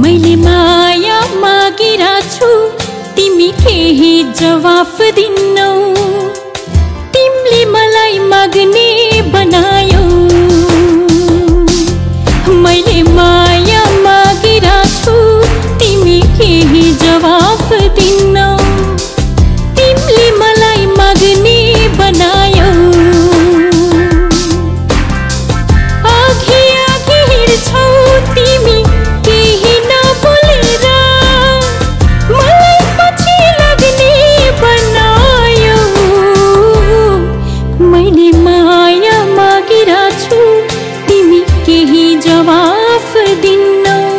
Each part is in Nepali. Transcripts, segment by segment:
मैले माया मागिरा छु तिमी केही जवाफ दिन्नौ दिना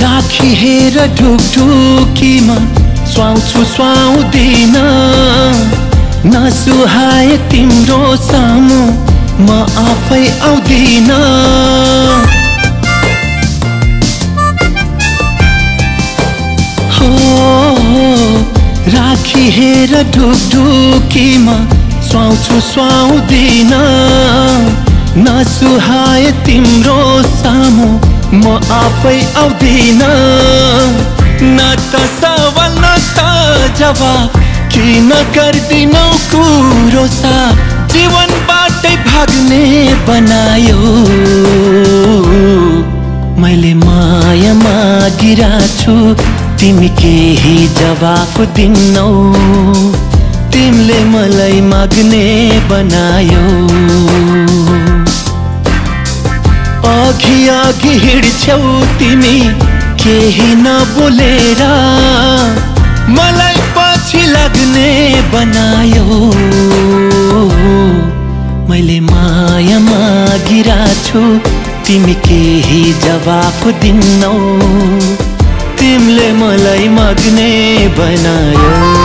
राखी हेर ढुकढुकीमा सुहाउँछु सुहाउँदिन नसुहाए तिम्रो सामु म आफै आउँदिन। हो राखी हेर ढुकढुकीमा सुहाउँछु सुहाउँदिन नसुहाए तिम्रो सामु म आफै आउँदिन। न त सवाल न त जवाब। किन गर्दिनौ कुरो साफ? जीवनबाटै भाग्ने बनायो। मैले माया मागिरा छु तिमी केही जवाफ दिन्नौ तिमीले मलाई माग्ने बनायो। अघि अघि हिँड्छौ तिमी केही नबोलेर मलाई पछि लाग्ने बनायो। मैले माया मागिरा छु तिमी केही जवाफ दिन्नौ। तिमीले मलाई माग्ने बनायो।